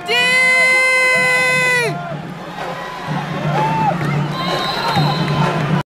dude